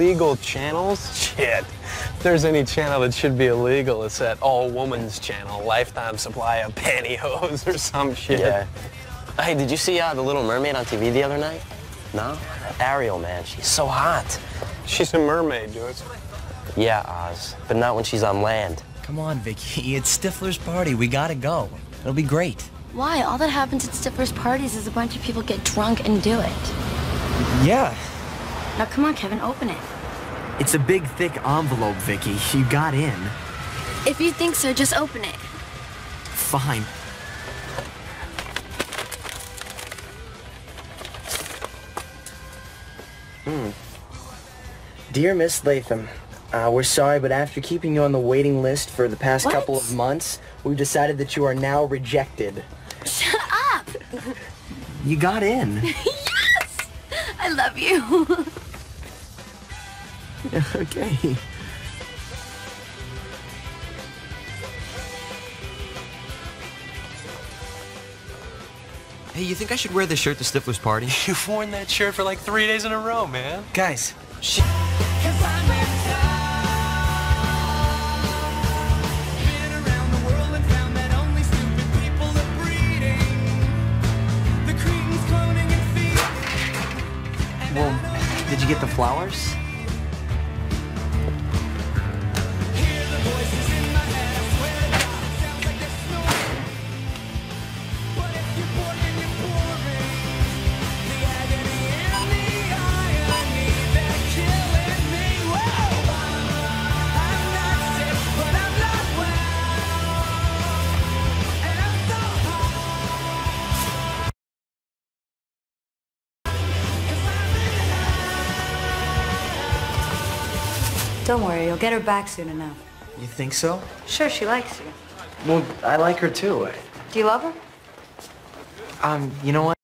Legal channels? Shit. If there's any channel that should be illegal, it's that all-woman's channel, lifetime supply of pantyhose or some shit. Yeah. Hey, did you see uh, The Little Mermaid on TV the other night? No? Ariel, man, she's so hot. She's a mermaid, dude. Yeah, Oz, but not when she's on land. Come on, Vicky. It's Stifler's party. We gotta go. It'll be great. Why? All that happens at Stifler's parties is a bunch of people get drunk and do it. Yeah. Now, come on, Kevin, open it. It's a big, thick envelope, Vicky. You got in. If you think so, just open it. Fine. Hmm. Dear Miss Latham, uh, we're sorry, but after keeping you on the waiting list for the past What? couple of months, we've decided that you are now rejected. Shut up! You got in. yes! I love you. okay. Hey, you think I should wear this shirt to Stifler's party? You've worn that shirt for like three days in a row, man. Guys, well, did you get the flowers? Don't worry, you'll get her back soon enough. You think so? Sure, she likes you. Well, I like her too. Do you love her? Um, you know what?